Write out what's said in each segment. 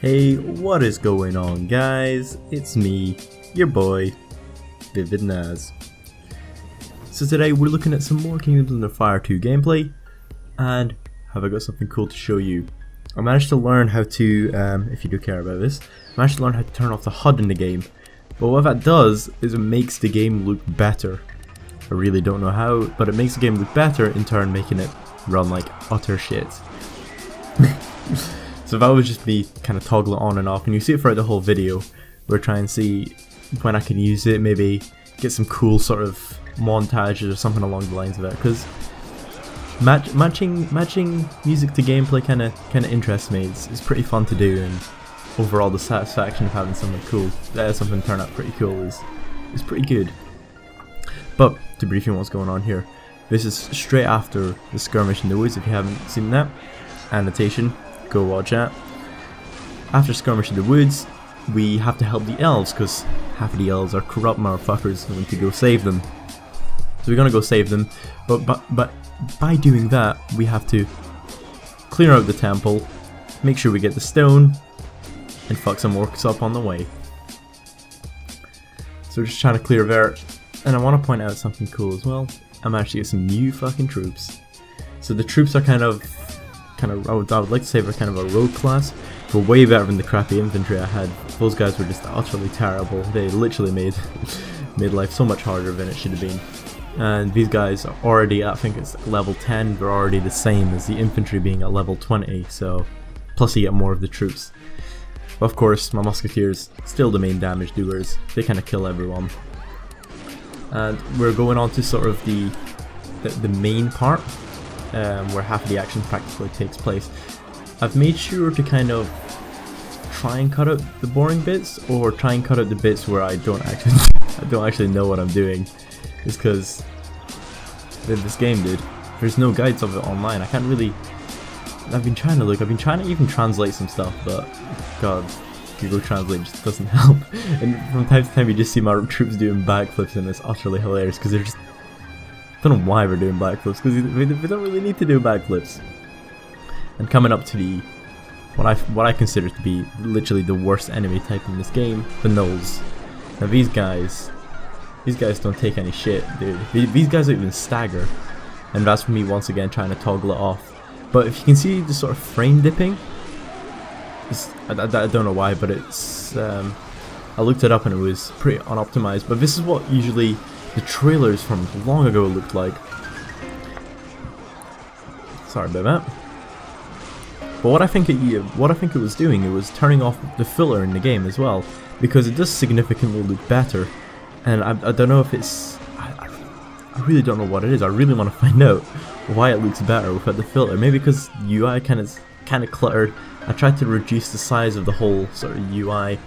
Hey, what is going on guys? It's me, your boy, Vivid Naz. So today we're looking at some more Kingdoms Under Fire 2 gameplay, and have I got something cool to show you. I managed to learn how to, um, if you do care about this, I managed to learn how to turn off the HUD in the game. But what that does is it makes the game look better. I really don't know how, but it makes the game look better, in turn making it run like utter shit. So that was just me kind of toggle it on and off, and you see it throughout the whole video. We're trying to see when I can use it, maybe get some cool sort of montages or something along the lines of that. Because match, matching matching music to gameplay kind of kind of interests me. It's, it's pretty fun to do, and overall the satisfaction of having something cool, uh, something turn out pretty cool is is pretty good. But to brief you on what's going on here, this is straight after the skirmish in the woods. If you haven't seen that, annotation go watch that. After skirmish in the woods, we have to help the elves because half of the elves are corrupt motherfuckers and we need to go save them. So we're gonna go save them, but but but by doing that, we have to clear out the temple, make sure we get the stone, and fuck some orcs up on the way. So we're just trying to clear there, and I want to point out something cool as well. I'm actually getting some new fucking troops. So the troops are kind of kind of, I would, I would like to say they're kind of a rogue class, but way better than the crappy infantry I had. Those guys were just utterly terrible. They literally made made life so much harder than it should have been. And these guys are already, I think it's level 10, they're already the same as the infantry being at level 20, so plus you get more of the troops. Of course, my musketeers, still the main damage doers, they kind of kill everyone. And we're going on to sort of the, the, the main part, um, where half of the action practically takes place. I've made sure to kind of try and cut out the boring bits, or try and cut out the bits where I don't actually I don't actually know what I'm doing, just because this game, dude. There's no guides of it online. I can't really. I've been trying to look. I've been trying to even translate some stuff, but God, Google Translate just doesn't help. And from time to time, you just see my troops doing backflips, and it's utterly hilarious because they're just I don't know why we're doing backflips, because we, don't really need to do backflips. And coming up to the what I what I consider to be literally the worst enemy type in this game, the gnolls. Now these guys, these guys don't take any shit, dude. These guys don't even stagger, and that's for me once again trying to toggle it off. But if you can see the sort of frame dipping, I, I, I, don't know why, but it's um, I looked it up and it was pretty unoptimized. But this is what usually the trailers from long ago looked like. Sorry about that. But what I think it what I think it was doing, it was turning off the filler in the game as well, because it does significantly look better. And I, I don't know if it's I, I really don't know what it is. I really want to find out why it looks better without the filler. Maybe because UI kind of kind of cluttered. I tried to reduce the size of the whole sort of UI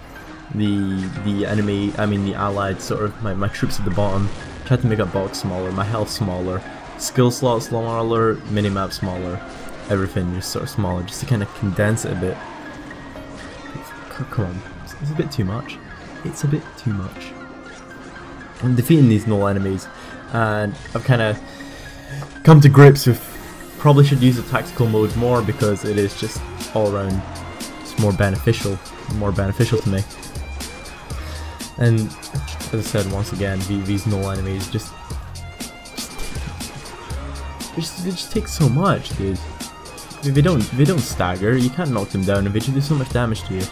the the enemy, I mean the allied sort of, my, my troops at the bottom, tried to make a box smaller, my health smaller, skill slots smaller, minimap smaller, everything just sort of smaller, just to kind of condense it a bit. Come on, it's a bit too much. It's a bit too much. I'm defeating these gnoll enemies, and I've kind of come to grips with probably should use the tactical mode more because it is just all around it's more beneficial, more beneficial to me. And as I said once again, these gnoll enemies just just, they just take so much, dude. They don't they don't stagger. You can't knock them down, and they just do so much damage to you.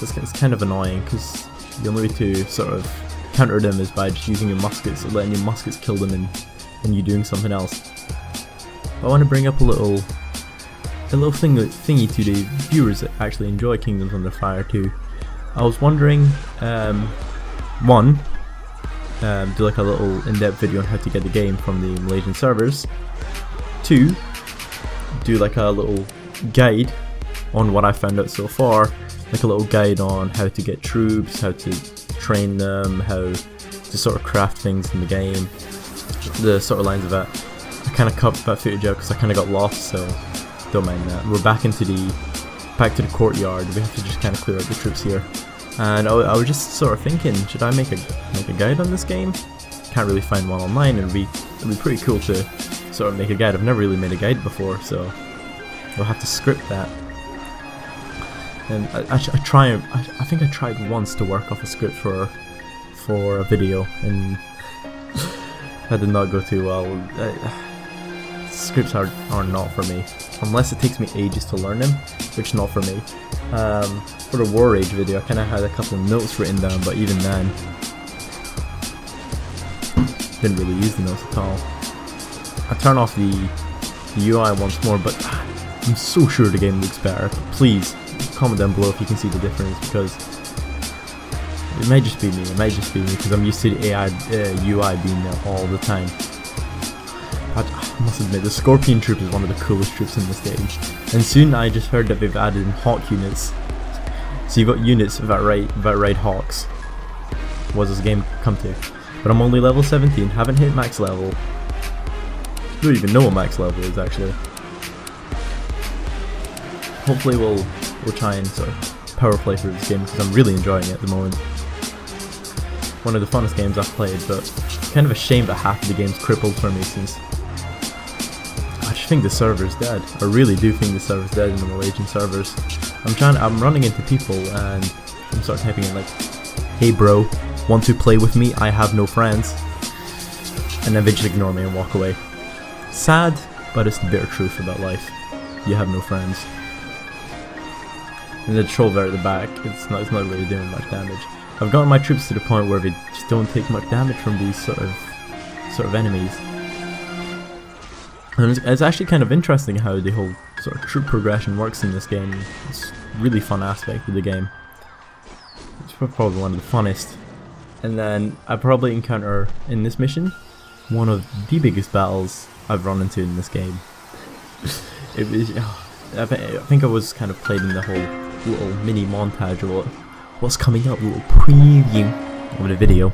It's, it's kind of annoying because the only way to sort of counter them is by just using your muskets, or letting your muskets kill them, and and you doing something else. But I want to bring up a little a little thing thingy to the viewers that actually enjoy Kingdoms Under Fire 2. I was wondering um, one, um, do like a little in-depth video on how to get the game from the Malaysian servers. Two, do like a little guide on what I found out so far, like a little guide on how to get troops, how to train them, how to sort of craft things in the game, the sort of lines of that. I kind of cut that footage out because I kind of got lost, so don't mind that. We're back into the back to the courtyard. We have to just kind of clear out the troops here. And I, I, was just sort of thinking, should I make a make a guide on this game? Can't really find one online, and it'd be it'd be pretty cool to sort of make a guide. I've never really made a guide before, so we'll have to script that. and I, I, I try. I, I think I tried once to work off a script for for a video, and that did not go too well. Uh, I, scripts are are not for me, unless it takes me ages to learn them, which is not for me. Um, for the War Rage video, I kind of had a couple of notes written down, but even then, didn't really use the notes at all. I turn off the, the UI once more, but I'm so sure the game looks better. Please comment down below if you can see the difference because it may just be me. It may just be me because I'm used to the AI uh, UI being there all the time. I must admit, the Scorpion Troop is one of the coolest troops in this game. And soon I just heard that they've added in Hawk units. So you've got units that ride, that ride Hawks. What does this game come to? But I'm only level 17, haven't hit max level. Don't even know what max level is actually. Hopefully we'll we'll try and sort of power play through this game because I'm really enjoying it at the moment. One of the funnest games I've played, but kind of a shame that half of the game's crippled for me since think the server's dead. I really do think the server's dead in the Malaysian servers. I'm trying I'm running into people and I'm of typing in like, hey bro, want to play with me? I have no friends. And then they just ignore me and walk away. Sad, but it's the bitter truth about life. You have no friends. And the troll there at the back, it's not, it's not really doing much damage. I've gotten my troops to the point where they just don't take much damage from these sort of sort of enemies. And it's, it's actually kind of interesting how the whole sort of troop progression works in this game. It's a really fun aspect of the game. It's probably one of the funnest. And then I probably encounter in this mission one of the biggest battles I've run into in this game. it was, oh, I, think I was kind of playing in the whole little mini montage of what's coming up, little preview of the video,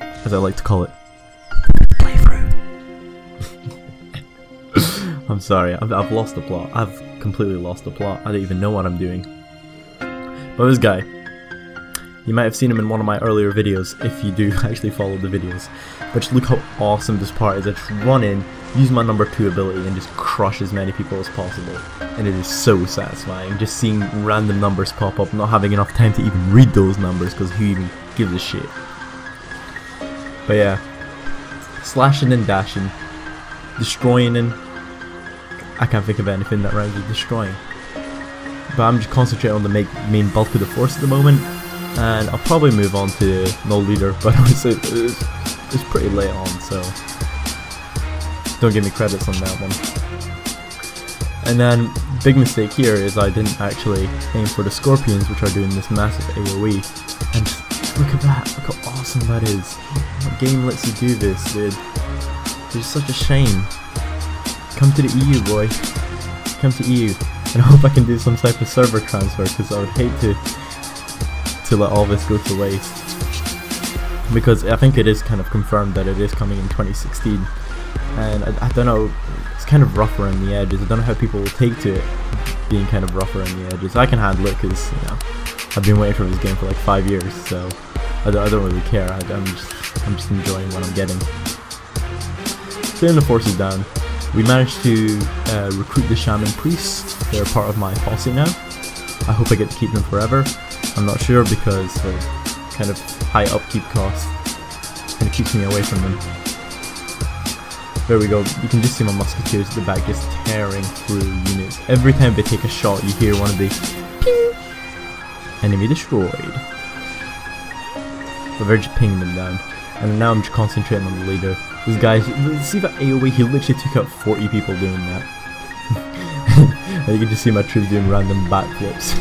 as I like to call it. I'm sorry, I've, I've lost the plot. I've completely lost the plot. I don't even know what I'm doing. But this guy, you might have seen him in one of my earlier videos if you do actually follow the videos. But just look how awesome this part is. I just run in, use my number 2 ability and just crush as many people as possible. And it is so satisfying, just seeing random numbers pop up, not having enough time to even read those numbers because who even gives a shit. But yeah, slashing and dashing, destroying and... I can't think of anything that rhymes with destroying. But I'm just concentrating on the main bulk of the force at the moment, and I'll probably move on to no leader, but it's, it's, pretty late on, so don't give me credits on that one. And then, big mistake here is I didn't actually aim for the Scorpions, which are doing this massive AoE. And just look at that, look how awesome that is. What game lets you do this, dude? It's such a shame. Come to the EU, boy. Come to EU. And I hope I can do some type of server transfer, because I would hate to to let all this go to waste. Because I think it is kind of confirmed that it is coming in 2016 and I, I, don't know, it's kind of rough around the edges. I don't know how people will take to it being kind of rough around the edges. I can handle it because you know I've been waiting for this game for like five years, so I don't, I don't really care. I, am just I'm just enjoying what I'm getting. Clearing the forces down, we managed to uh, recruit the shaman priests. They're part of my posse now. I hope I get to keep them forever. I'm not sure because of kind of high upkeep cost Kind of keeps me away from them. There we go, you can just see my musketeers at the back just tearing through units. Every time they take a shot, you hear one of the! Enemy destroyed. But they're just pinging them down. And now I'm just concentrating on the leader. This guy, see that AoE, he literally took out 40 people doing that. and you can just see my troops doing random backflips.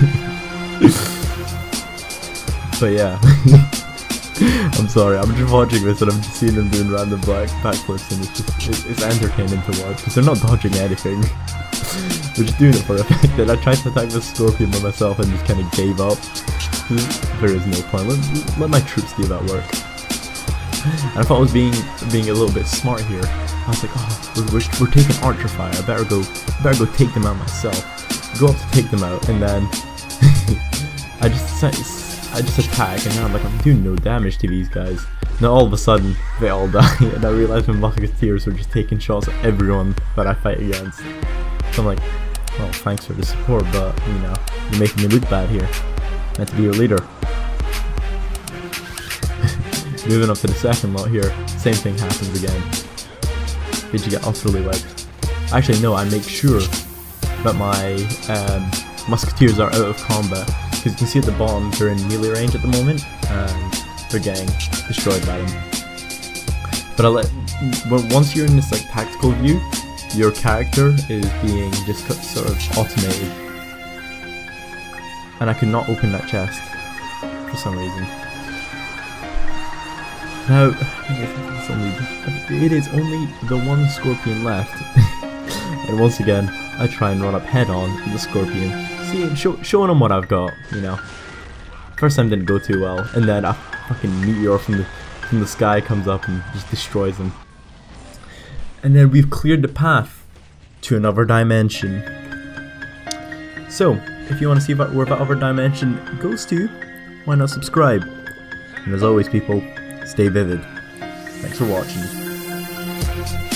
but yeah. I'm sorry, I'm just watching this and I'm just seeing them doing random black backflips and it's just, it's, it's entertaining to watch because they're not dodging anything. they're just doing it for effect and I tried to attack the scorpion by myself and just kind of gave up. There is no point, let, let my troops do that work. And I thought I was being being a little bit smart here. I was like, oh, we're, we're, we're taking archer fire, I better go, better go take them out myself. Go up to take them out and then I just I just attack and now I'm like, I'm doing no damage to these guys. Now all of a sudden, they all die and I realize my musketeers are just taking shots at everyone that I fight against. So I'm like, well, thanks for the support, but, you know, you're making me look bad here. Meant to be your leader. Moving up to the second lot here, same thing happens again. Did you get utterly wiped? Actually, no, I make sure that my um, musketeers are out of combat, because you can see at the bottom they're in melee range at the moment, and they're getting destroyed by them. But I let, once you're in this like tactical view, your character is being just sort of automated. And I could not open that chest for some reason. Now, it's only, it is only the one scorpion left. and once again, I try and run up head on the scorpion, seeing, show, showing him what I've got, you know. First time didn't go too well, and then a fucking meteor from the from the sky comes up and just destroys them. And then we've cleared the path to another dimension. So, if you want to see where that other dimension goes to, why not subscribe? And as always people, Stay vivid. Thanks for watching.